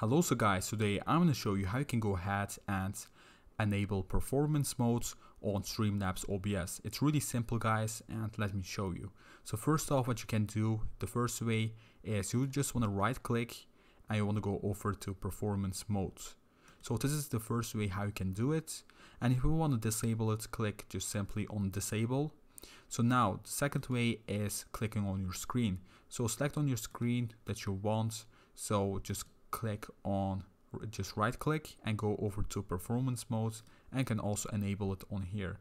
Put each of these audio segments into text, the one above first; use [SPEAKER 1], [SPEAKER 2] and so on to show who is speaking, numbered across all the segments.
[SPEAKER 1] Hello so guys, today I'm going to show you how you can go ahead and enable performance modes on Streamlabs OBS. It's really simple guys and let me show you. So first off what you can do, the first way is you just want to right click and you want to go over to performance modes. So this is the first way how you can do it and if you want to disable it click just simply on disable. So now the second way is clicking on your screen. So select on your screen that you want so just click on just right click and go over to performance mode and can also enable it on here.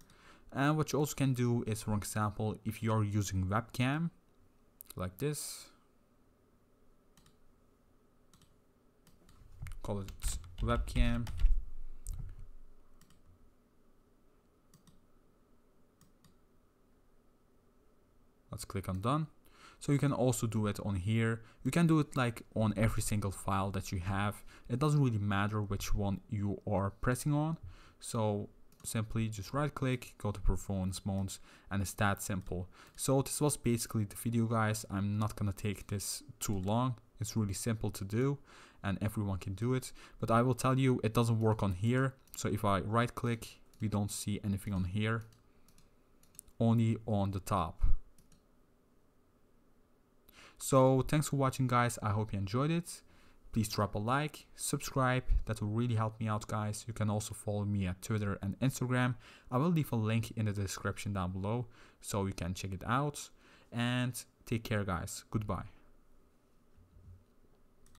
[SPEAKER 1] And what you also can do is for example if you are using webcam like this call it webcam let's click on done so you can also do it on here. You can do it like on every single file that you have. It doesn't really matter which one you are pressing on. So simply just right click, go to performance modes and it's that simple. So this was basically the video guys. I'm not gonna take this too long. It's really simple to do and everyone can do it. But I will tell you it doesn't work on here. So if I right click, we don't see anything on here. Only on the top. So thanks for watching guys. I hope you enjoyed it. Please drop a like, subscribe. That will really help me out guys. You can also follow me at Twitter and Instagram. I will leave a link in the description down below so you can check it out. And take care guys. Goodbye.